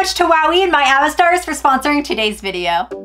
much to WowWee and my Avastars for sponsoring today's video.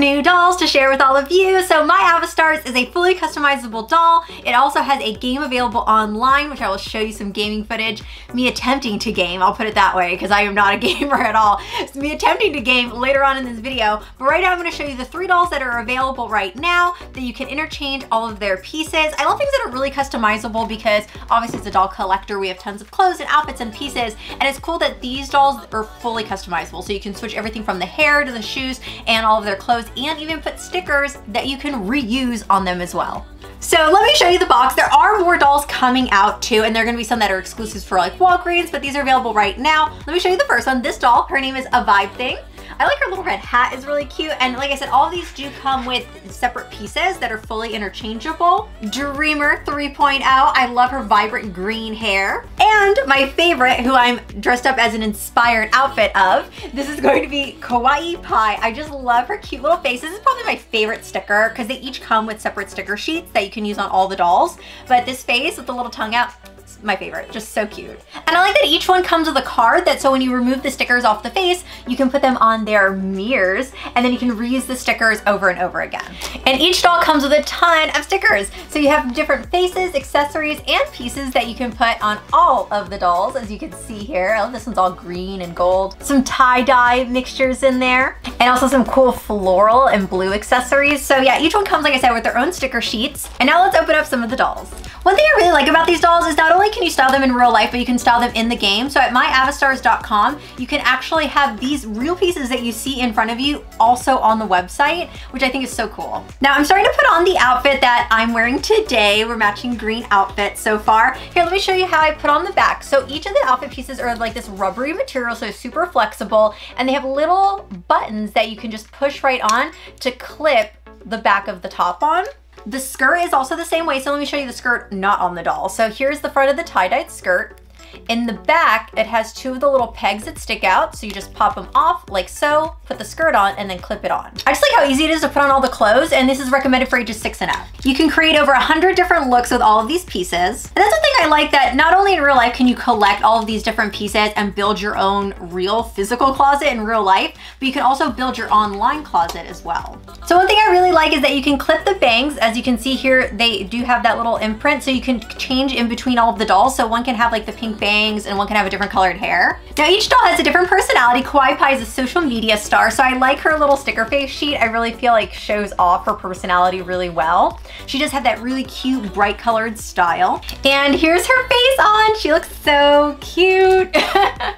New dolls to share with all of you. So my Avastars is a fully customizable doll. It also has a game available online, which I will show you some gaming footage. Me attempting to game, I'll put it that way, because I am not a gamer at all. It's me attempting to game later on in this video. But right now I'm gonna show you the three dolls that are available right now that you can interchange all of their pieces. I love things that are really customizable because obviously it's a doll collector. We have tons of clothes and outfits and pieces. And it's cool that these dolls are fully customizable. So you can switch everything from the hair to the shoes and all of their clothes and even put stickers that you can reuse on them as well. So let me show you the box. There are more dolls coming out too, and there are gonna be some that are exclusives for like Walgreens, but these are available right now. Let me show you the first one. This doll, her name is A Vibe Thing. I like her little red hat is really cute. And like I said, all these do come with separate pieces that are fully interchangeable. Dreamer 3.0, I love her vibrant green hair. And my favorite, who I'm dressed up as an inspired outfit of, this is going to be Kawaii Pie. I just love her cute little face. This is probably my favorite sticker because they each come with separate sticker sheets that you can use on all the dolls. But this face with the little tongue out, my favorite, just so cute. And I like that each one comes with a card that so when you remove the stickers off the face, you can put them on their mirrors and then you can reuse the stickers over and over again. And each doll comes with a ton of stickers. So you have different faces, accessories, and pieces that you can put on all of the dolls, as you can see here. Oh, this one's all green and gold. Some tie-dye mixtures in there, and also some cool floral and blue accessories. So yeah, each one comes, like I said, with their own sticker sheets. And now let's open up some of the dolls. One thing I really like about these dolls is not only can you style them in real life, but you can style them in the game. So at myavastars.com, you can actually have these real pieces that you see in front of you also on the website, which I think is so cool. Now I'm starting to put on the outfit that I'm wearing today. We're matching green outfits so far. Here, let me show you how I put on the back. So each of the outfit pieces are like this rubbery material, so super flexible, and they have little buttons that you can just push right on to clip the back of the top on. The skirt is also the same way, so let me show you the skirt not on the doll. So here's the front of the tie-dyed skirt. In the back, it has two of the little pegs that stick out, so you just pop them off like so, put the skirt on, and then clip it on. I just like how easy it is to put on all the clothes, and this is recommended for ages six and up. You can create over 100 different looks with all of these pieces. And that's the thing I like that not only in real life can you collect all of these different pieces and build your own real physical closet in real life, but you can also build your online closet as well. So one thing I really like is that you can clip the bangs. As you can see here, they do have that little imprint, so you can change in between all of the dolls. So one can have like the pink bangs and one can have a different colored hair. Now each doll has a different personality. Kawaii Pie is a social media star, so I like her little sticker face sheet. I really feel like shows off her personality really well. She does have that really cute, bright colored style. And here's her face on. She looks so cute. I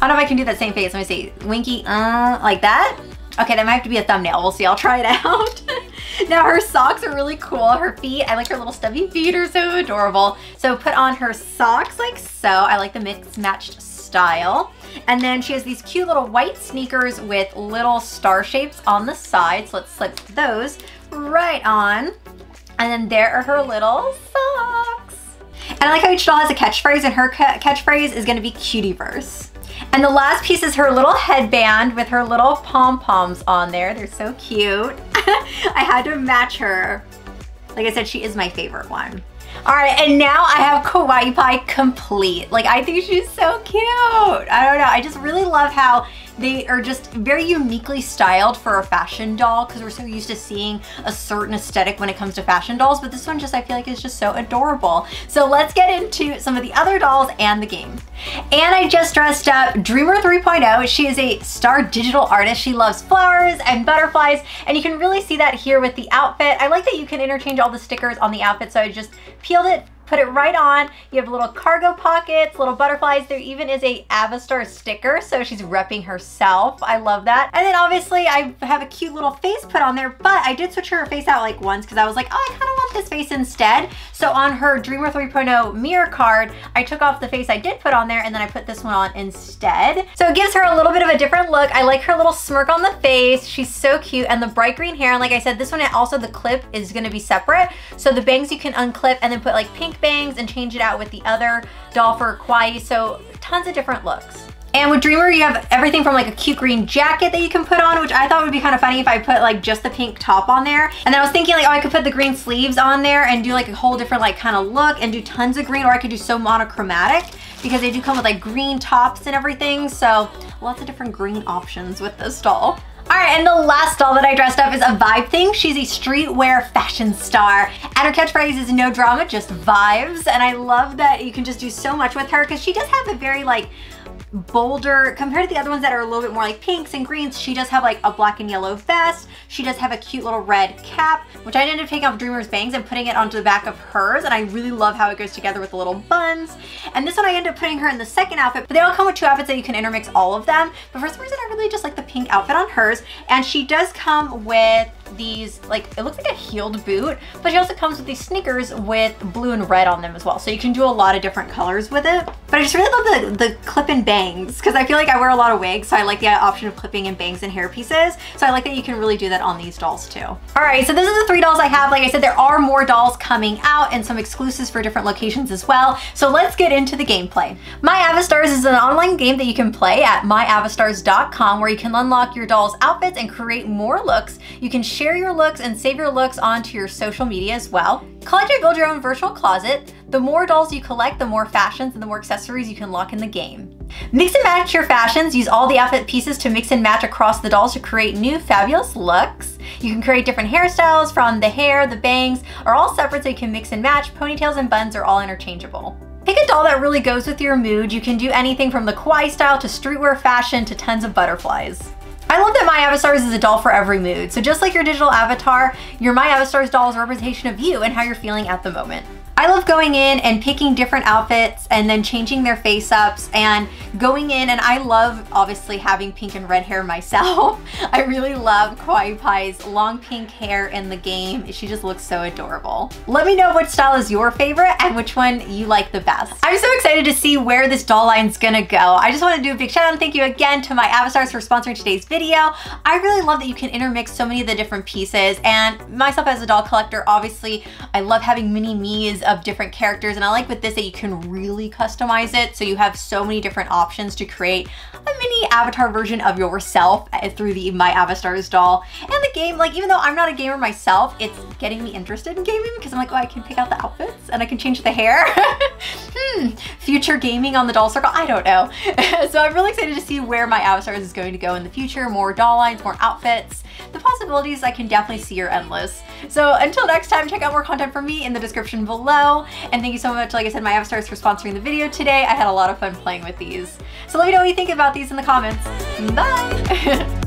don't know if I can do that same face. Let me see. Winky, uh, like that. Okay, that might have to be a thumbnail. We'll see. I'll try it out. now her socks are really cool. Her feet, I like her little stubby feet are so adorable. So put on her socks like so. I like the mixed matched style. And then she has these cute little white sneakers with little star shapes on the sides. So let's slip those right on. And then there are her little socks. And I like how each doll has a catchphrase and her catchphrase is gonna be cutieverse. And the last piece is her little headband with her little pom-poms on there. They're so cute. I had to match her. Like I said, she is my favorite one. All right, and now I have Kawaii Pie complete. Like, I think she's so cute. I don't know, I just really love how they are just very uniquely styled for a fashion doll because we're so used to seeing a certain aesthetic when it comes to fashion dolls, but this one just I feel like is just so adorable. So let's get into some of the other dolls and the game. And I just dressed up Dreamer 3.0. She is a star digital artist. She loves flowers and butterflies, and you can really see that here with the outfit. I like that you can interchange all the stickers on the outfit, so I just peeled it, put it right on. You have little cargo pockets, little butterflies. There even is a Avastar sticker, so she's repping herself. I love that. And then obviously I have a cute little face put on there, but I did switch her face out like once because I was like, oh, I kind of want this face instead. So on her Dreamer 3.0 mirror card, I took off the face I did put on there and then I put this one on instead. So it gives her a little bit of a different look. I like her little smirk on the face. She's so cute. And the bright green hair, and like I said, this one also the clip is gonna be separate. So the bangs you can unclip and then put like pink bangs and change it out with the other doll for Kawaii. So tons of different looks. And with Dreamer, you have everything from like a cute green jacket that you can put on, which I thought would be kind of funny if I put like just the pink top on there. And then I was thinking like, oh, I could put the green sleeves on there and do like a whole different like kind of look and do tons of green, or I could do so monochromatic because they do come with like green tops and everything. So lots of different green options with this doll. All right, and the last doll that I dressed up is a vibe thing. She's a streetwear fashion star. And her catchphrase is no drama, just vibes. And I love that you can just do so much with her because she does have a very like bolder compared to the other ones that are a little bit more like pinks and greens. She does have like a black and yellow vest. She does have a cute little red cap which I ended up taking off Dreamer's bangs and putting it onto the back of hers and I really love how it goes together with the little buns. And this one I ended up putting her in the second outfit but they all come with two outfits that you can intermix all of them. But for some reason I really just like the pink outfit on hers and she does come with these like it looks like a heeled boot but she also comes with these sneakers with blue and red on them as well. So you can do a lot of different colors with it. But I just really love the the clip and bangs because I feel like I wear a lot of wigs so I like the option of clipping and bangs and hair pieces. So I like that you can really do that on these dolls too. All right so this is the three dolls I have. Like I said there are more dolls coming out and some exclusives for different locations as well. So let's get into the gameplay. My Avastars is an online game that you can play at myavastars.com where you can unlock your doll's outfits and create more looks. You can share your looks and save your looks onto your social media as well. Collect and build your own virtual closet. The more dolls you collect, the more fashions and the more accessories you can lock in the game. Mix and match your fashions. Use all the outfit pieces to mix and match across the dolls to create new fabulous looks. You can create different hairstyles from the hair, the bangs, are all separate so you can mix and match. Ponytails and buns are all interchangeable. Pick a doll that really goes with your mood. You can do anything from the kawaii style to streetwear fashion to tons of butterflies. I love that My Avastars is a doll for every mood. So just like your digital avatar, your My Avastars doll is a representation of you and how you're feeling at the moment. I love going in and picking different outfits and then changing their face ups and going in and I love obviously having pink and red hair myself. I really love Kawaii Pie's long pink hair in the game. She just looks so adorable. Let me know which style is your favorite and which one you like the best. I'm so excited to see where this doll line's gonna go. I just wanna do a big shout out and thank you again to my Avastars for sponsoring today's video. I really love that you can intermix so many of the different pieces and myself as a doll collector, obviously I love having mini me's of different characters. And I like with this that you can really customize it. So you have so many different options to create a mini avatar version of yourself eh, through the My Avastars doll. And the game, like even though I'm not a gamer myself, it's getting me interested in gaming because I'm like, oh, I can pick out the outfits and I can change the hair. hmm, future gaming on the doll circle? I don't know. so I'm really excited to see where My Avastars is going to go in the future. More doll lines, more outfits. The possibilities I can definitely see are endless. So until next time, check out more content from me in the description below. And thank you so much, like I said, my Avastars for sponsoring the video today. I had a lot of fun playing with these. So let me know what you think about these in the comments. Bye!